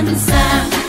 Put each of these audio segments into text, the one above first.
understand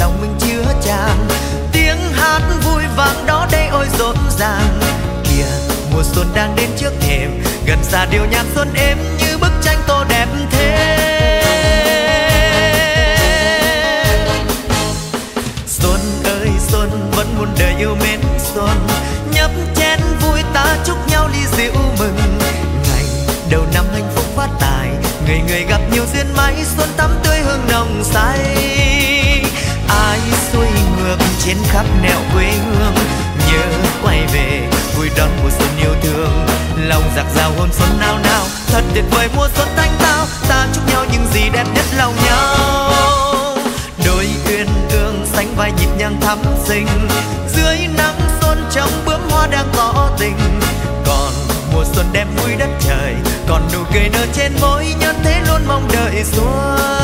lòng mình chứa tràn. Tiếng hát vui vang đó đây ôi rộn ràng. Kìa, mùa xuân đang đến trước thềm, gần xa điệu nhạc xuân êm như bức tranh tô đẹp thế. Xuân ơi, xuân, vẫn muốn đời yêu mến xuân. Nhấp chén vui ta chúc nhau ly rượu mừng. Ngày đầu năm hạnh phúc phát tài, người người gặp nhiều duyên may xuân tắm tươi hương nồng say xuôi ngược trên khắp nẻo quê hương. Nhớ quay về, vui đón mùa xuân yêu thương. Lòng giặc rào hôn xuân nao nao, thật tuyệt vời mùa xuân thanh tao. Ta chúc nhau những gì đẹp nhất lòng nhau. Đôi uyên ương sánh vai nhịp nhàng thắm sinh dưới nắng xuân trong bướm hoa đang tỏ tình. Còn mùa xuân đem vui đất trời, còn nụ cười nở trên môi nhân thế luôn mong đợi xuân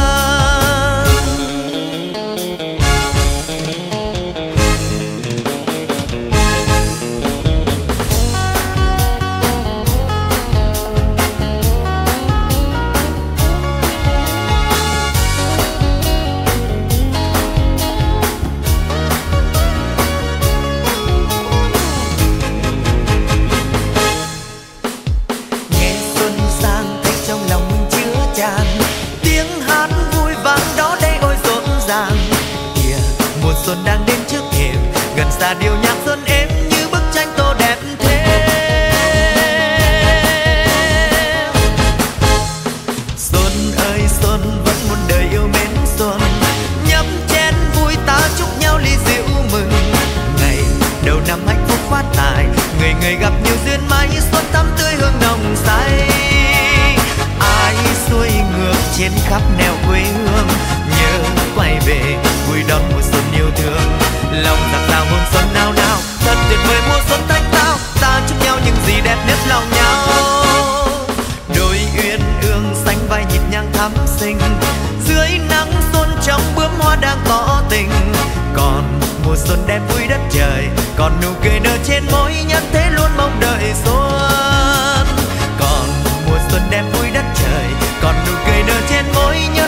nhiều duyên xuân tắm tươi hương nồng say. Ai xuôi ngược trên khắp nẻo quê hương, nhớ quay về vui đón mùa xuân yêu thương. Lòng đặt rào hôn xuân nao nao, thật tuyệt vời mùa xuân thanh tao. Ta chúc nhau những gì đẹp nhất lòng nhau. Đôi uyên ương xanh vai nhịp nhàng thắm xinh, dưới nắng xuân trong bướm hoa đang tỏ tình. Còn mùa xuân đem vui đất trời, còn nụ cười nở trên môi nhân thế luôn mong đợi xuân. Còn mùa xuân đem vui đất trời, còn nụ cười nở trên môi nhân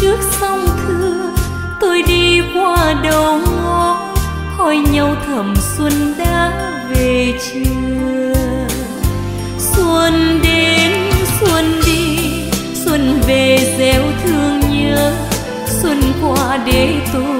trước sông thưa tôi đi qua đầu ngõ, hỏi nhau thầm xuân đã về chưa? Xuân đến, xuân đi, xuân về gieo thương nhớ. Xuân qua để tôi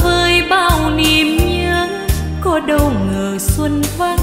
với bao niềm nhớ có đâu ngờ xuân vắng.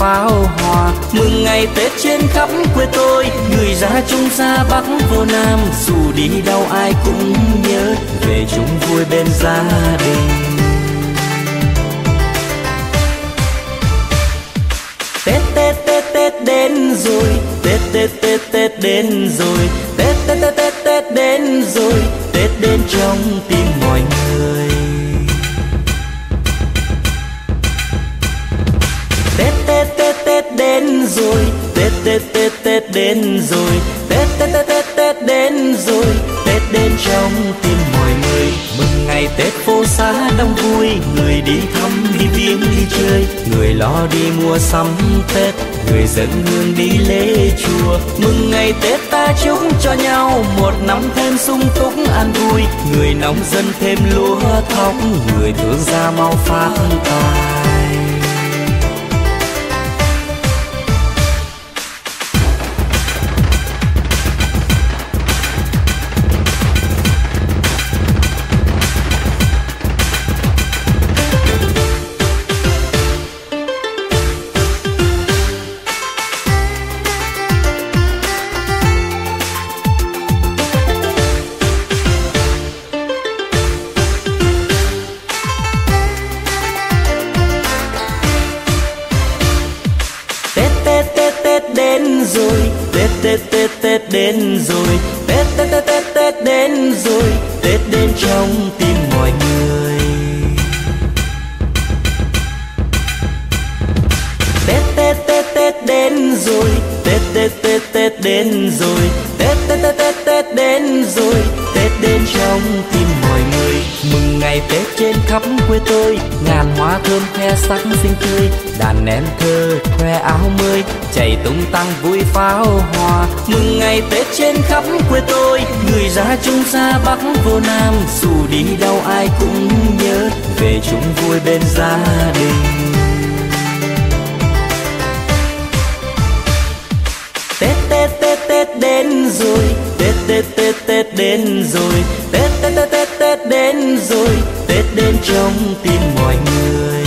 pháo hoa. Mừng ngày tết trên khắp quê tôi, người ra chung xa bắc vô nam. Dù đi đâu ai cũng nhớ, về chúng vui bên gia đình. Tết Tết Tết Tết đến rồi. Tết Tết Tết Tết đến rồi. Tết Tết Tết Tết đến rồi. Tết đến trong tim Tết đến rồi, Tết Tết Tết Tết Tết đến rồi, Tết đến trong tim mọi người. Mừng ngày Tết phố xá đông vui, Người đi thăm, đi viếng, đi chơi. Người lo đi mua sắm Tết, Người dân hương đi lễ chùa. Mừng ngày Tết ta chúc cho nhau Một năm thêm sung túc an vui. Người nông dân thêm lúa thóc, Người thương gia mau phát tài. Xa bắc vô nam, dù đi đâu ai cũng nhớ về chung vui bên gia đình. Tết Tết Tết Tết đến rồi, Tết Tết Tết Tết đến rồi, Tết Tết Tết Tết Tết đến rồi, Tết đến trong tim mọi người.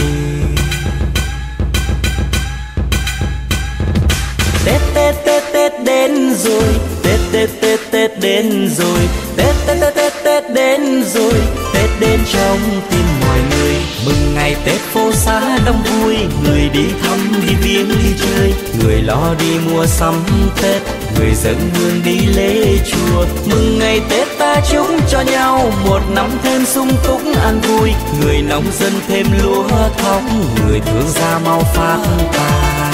Tết Tết Tết Tết đến rồi, Tết Tết Tết Tết đến rồi Tết Tết Tết Tết Tết đến rồi, Tết đến trong tim mọi người. Mừng ngày Tết phố xá đông vui, người đi thăm đi viếng đi chơi. Người lo đi mua sắm Tết, người dẫn hương đi lễ chùa. Mừng ngày Tết ta chúc cho nhau một năm thêm sung túc an vui. Người nông dân thêm lúa thóc, người thương gia mau phát tài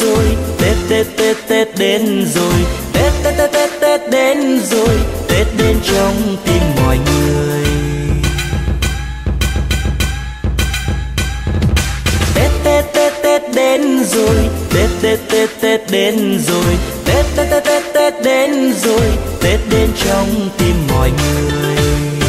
rồi. Tết Tết Tết Tết đến rồi. Tết Tết Tết Tết Tết đến rồi. Tết đến trong tim mọi người. Tết Tết Tết Tết đến rồi. Tết Tết Tết Tết đến rồi. Tết Tết Tết Tết Tết đến rồi. Tết đến trong tim mọi người.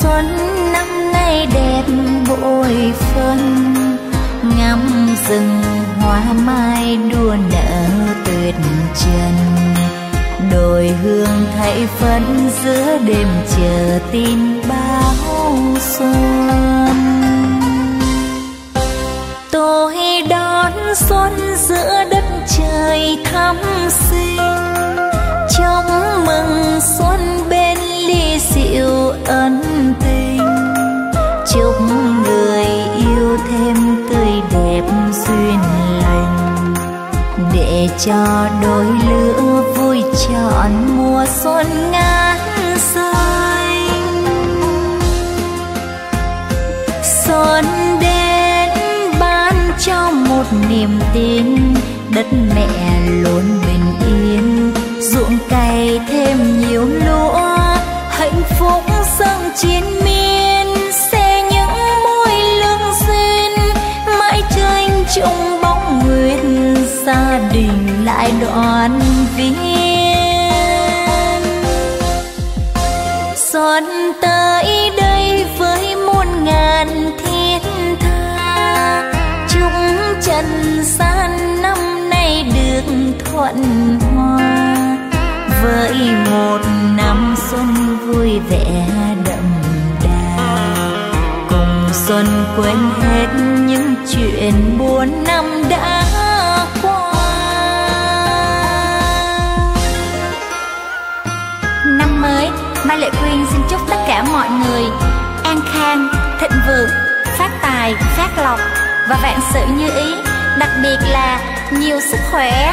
xuân năm nay đẹp bội phân. Ngắm rừng hoa mai đua nở tuyệt trần. Đồi hương thay phấn giữa đêm chờ tin báo xuân. Tôi đón xuân giữa đất trời thắm xinh. Chúc mừng xuân bên ly rượu ấn để cho đôi lứa vui chọn mùa xuân ngát xanh. Xuân đến ban cho một niềm tin, đất mẹ luôn bình yên. Ruộng cày thêm nhiều lúa, hạnh phúc dâng chiến miên. lại đoàn viên. Xuân tới đây với muôn ngàn thiên tha, chúng trần gian năm nay được thuận hoa. Với một năm xuân vui vẻ đậm đà, cùng xuân quên hết những chuyện buồn năm đã Lệ Quyên xin chúc tất cả mọi người an khang, thịnh vượng, phát tài, phát lộc và vạn sự như ý, đặc biệt là nhiều sức khỏe.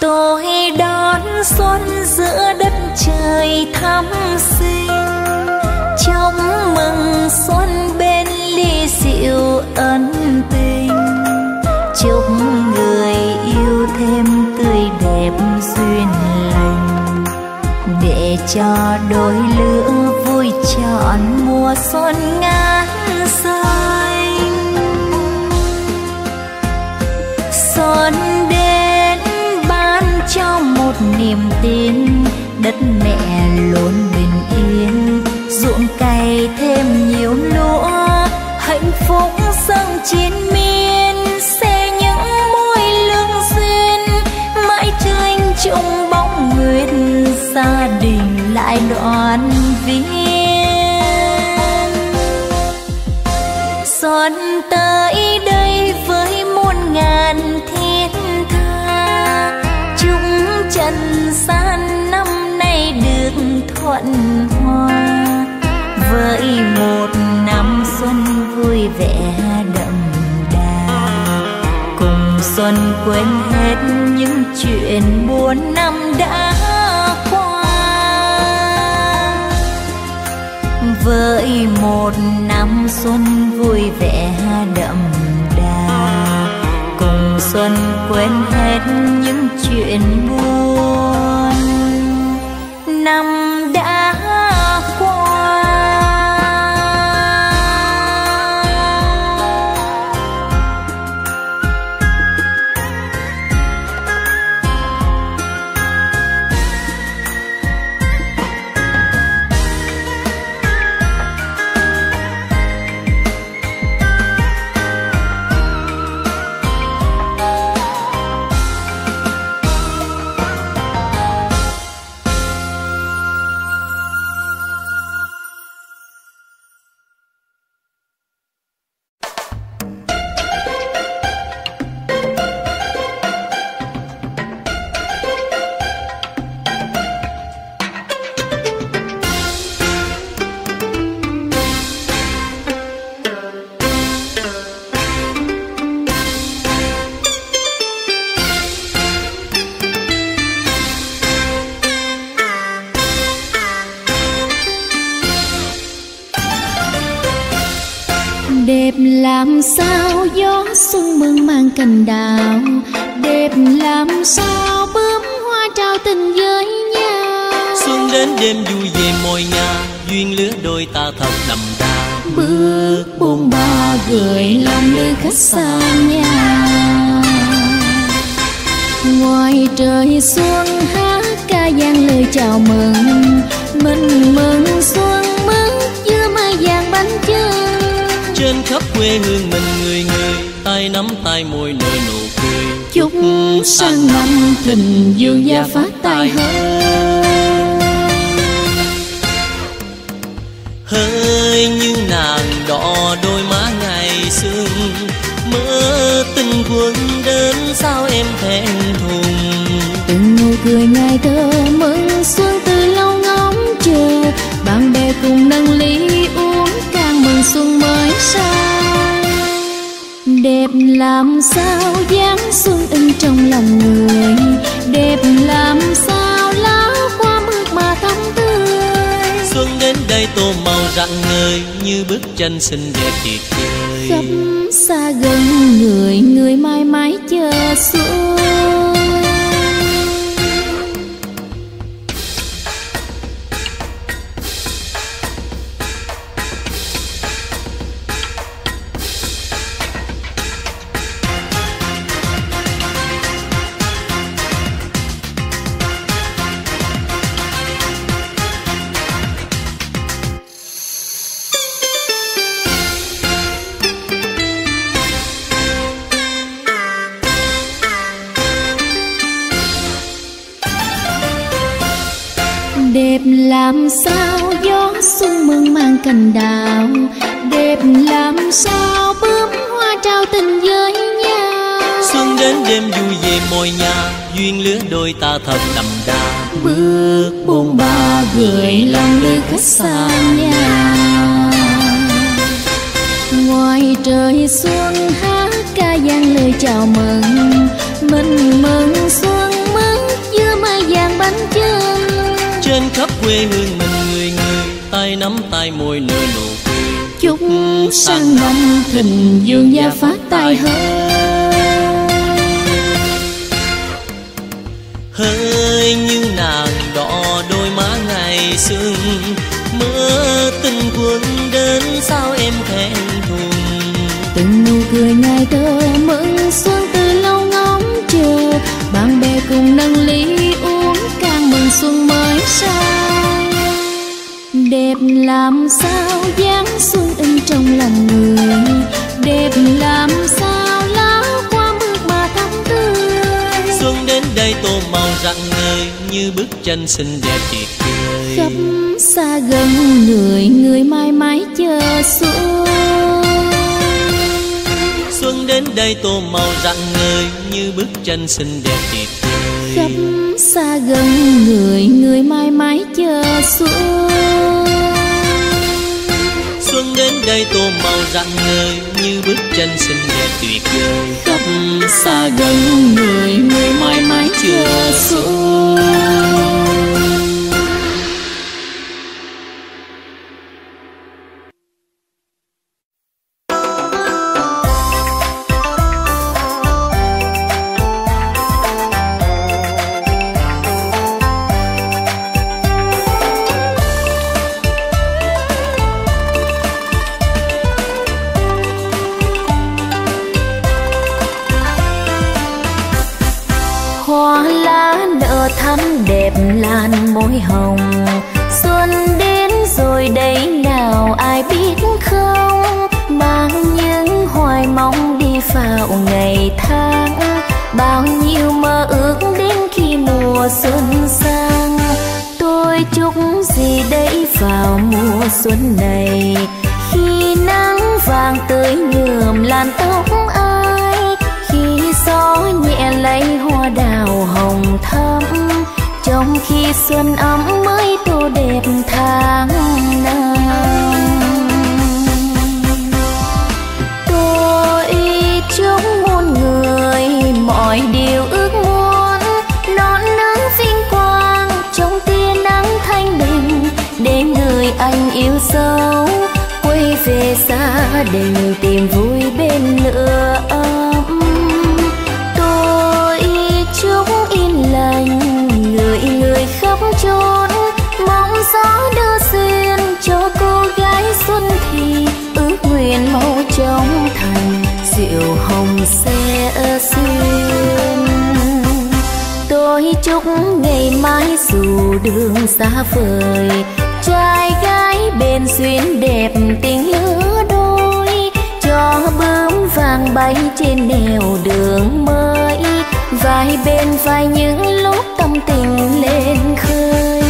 Tôi đón xuân giữa đất trời thắm xinh cho đôi lứa vui chọn mùa xuân ngát xanh. Xuân đến ban cho một niềm tin, đất mẹ luôn bình yên. Ruộng cày thêm nhiều lúa, hạnh phúc dâng chiến miên. Xe những môi lương duyên, mãi cho chung bóng nguyệt gia đình lại đoàn viên. Xuân tới đây với muôn ngàn thiết tha chúng trần gian năm nay được thuận hòa. Với một năm xuân vui vẻ đậm đà, cùng xuân quên hết những chuyện buồn năm đã với một năm xuân vui vẻ đậm đà. Cùng xuân quên hết những chuyện buồn. Cành đào đẹp làm sao bướm hoa trao tình với nhau. Xuân đến đêm vui về môi nhà duyên lứa đôi ta thật đậm đà. Bước buông ba gửi lòng nơi khách xa nhà ngoài trời xuân hát ca gian lời chào mừng mình mừng xuân mừng giữa mai vàng bánh chưng trên khắp quê hương mình tay nắm tay môi nở nụ cười. Chúc sang năm tình dương gia phát tài hơn hơi như nàng đỏ đôi má ngày xuân mơ tình quân đến sao em thẹn thùng. Từng nụ cười ngày thơ mừng xuân từ lâu ngóng chờ. Bạn bè cùng nâng ly đẹp làm sao dáng xuân in trong lòng người. Đẹp làm sao lá qua mướt mà thắm tươi. Xuân đến đây tô màu rạng ngời như bức tranh xinh đẹp tuyệt vời khắp xa gần người người mãi mãi chờ xuân cành đào đẹp làm sao bướm hoa trao tình với nhau. Xuân đến đêm vui về môi nhà duyên lứa đôi ta thật đậm đà. Bước buông ba gửi lòng nơi khách xa nhà ngoài trời xuân hát ca gian lời chào mừng. Mình mừng xuân mừng giữa mai vàng bánh chưng trên khắp quê hương mình tai môi nơi nụ chúc sang năm thịnh dương gia phát tài hơn hơi như nàng đỏ đôi má ngày sương mưa tình cuốn đến sao em thẹn thùng. Từng nụ cười ngày thơ mừng xuân từ lâu ngóng chờ. Bạn bè cùng nâng ly uống càng mừng xuân mới sang đẹp làm sao dáng xuân in trong lòng người? Đẹp làm sao lá qua bước mà thắm tươi? Xuân đến đây tô màu rạng ngời như bức tranh xinh đẹp tuyệt vời khắp xa gần người người mãi mãi chờ xuân. Xuân đến đây tô màu rạng ngời như bức tranh xinh đẹp tuyệt vời khắp xa gần người người mãi mãi chờ xuân xuân đến đây tô màu rạng ngời như bước chân xinh đẹp tuyệt vời. Khắp xa gần người người mãi mãi chờ xuân xuân đến rồi đây nào ai biết không? Mang những hoài mong đi vào ngày tháng. Bao nhiêu mơ ước đến khi mùa xuân sang. Tôi chúc gì đấy vào mùa xuân này. Khi nắng vàng tới nhường làn tóc ai. Khi gió nhẹ lấy hoa đào hồng trong khi xuân ấm mới tô đẹp tháng năm. Tôi chúc muôn người mọi điều ước muốn đón nắng vinh quang trong tia nắng thanh bình, để người anh yêu sâu quay về gia đình tìm vui bên lửa. ấm sẽ xuyên tôi chúc ngày mai dù đường xa vời, trai gái bên xuyên đẹp tình lứa đôi, cho bướm vàng bay trên nẻo đường mới, vai bên vai những lúc tâm tình lên khơi.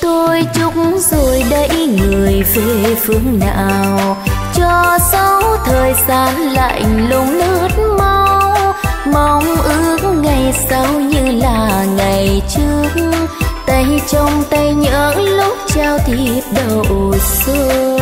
Tôi chúc rồi đẩy người về phương nào, cho sau thời gian lạnh lùng nữa mong ước ngày sau như là ngày trước. Tay trong tay nhớ lúc trao thiệp đầu xuân.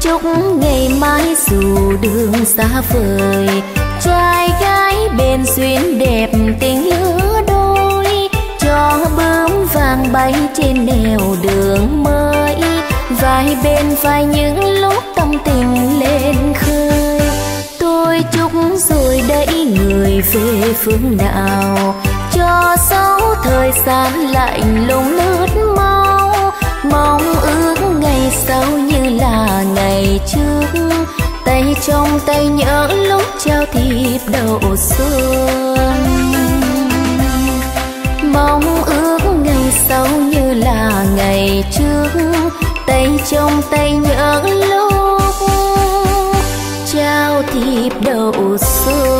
chúc ngày mai dù đường xa vời. Trai gái bên duyên đẹp tình lứa đôi, cho bướm vàng bay trên nẻo đường mới. Vai bên vai những lúc tâm tình lên khơi. Tôi chúc rồi đẩy người về phương nào, cho sáu thời gian lạnh lùng lướt mau. Mong ngày sau như là ngày trước. Tay trong tay nhớ lúc trao thịt đầu xuân. Mong ước ngày sau như là ngày trước. Tay trong tay nhớ lúc trao thịt đầu xuân.